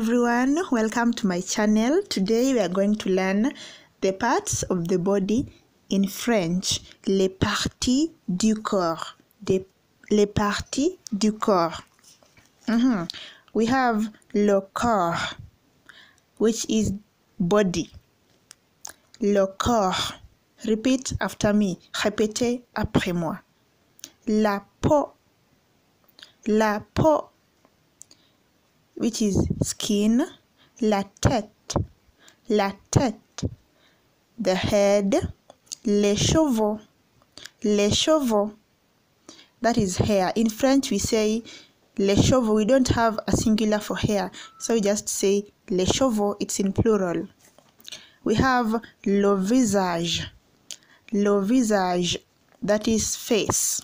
Everyone, welcome to my channel. Today we are going to learn the parts of the body in French. Les parties du corps. Les parties du corps. Mhm. We have le corps, which is body. Le corps. Repeat after me. Répétez après moi. La peau. La peau which is skin, la tête, la tête, the head, les cheveux, les cheveux, that is hair. In French, we say les cheveux. We don't have a singular for hair, so we just say les cheveux. It's in plural. We have le visage, le visage, that is face,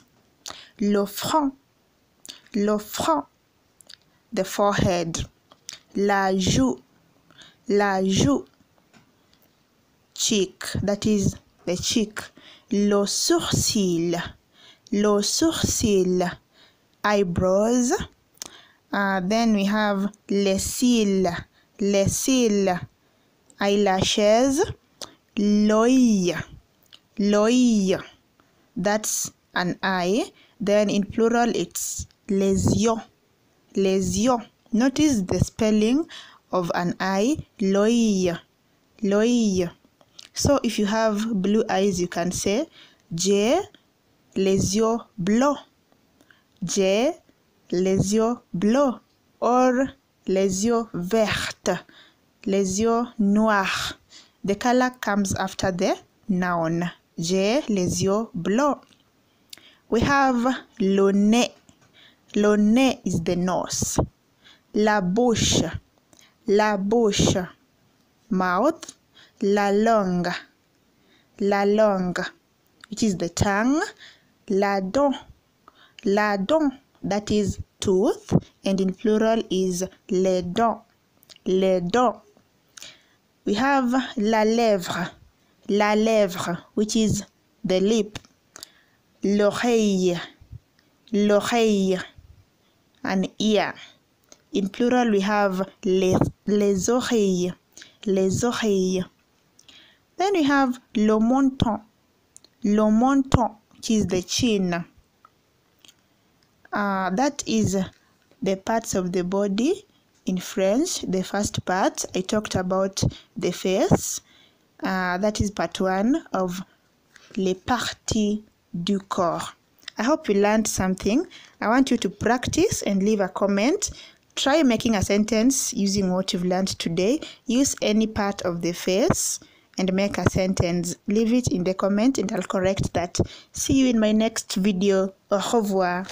le front, le front the forehead, la joue, la joue, cheek, that is the cheek, le sourcil, le sourcil, eyebrows. Uh, then we have les cils, les cils, eyelashes, l'œil, l'œil, that's an eye. Then in plural, it's les yeux les yeux. Notice the spelling of an eye, l'œil, l'œil. So if you have blue eyes, you can say j'ai les yeux bleus, j'ai les yeux bleus, or les yeux vertes, les yeux noirs. The color comes after the noun. J'ai les yeux bleus. We have le nez. Le nez is the nose. La bouche, la bouche, mouth. La langue, la langue, which is the tongue. La dent, la dent, that is tooth, and in plural is les dents, les dents. We have la lèvre, la lèvre, which is the lip. L'oreille, l'oreille an ear. In plural, we have les, les oreilles, les oreilles. Then we have le menton, le menton, which is the chin. Uh, that is the parts of the body in French. The first part, I talked about the face. Uh, that is part one of les parties du corps. I hope you learned something. I want you to practice and leave a comment. Try making a sentence using what you've learned today. Use any part of the face and make a sentence. Leave it in the comment and I'll correct that. See you in my next video. Au revoir.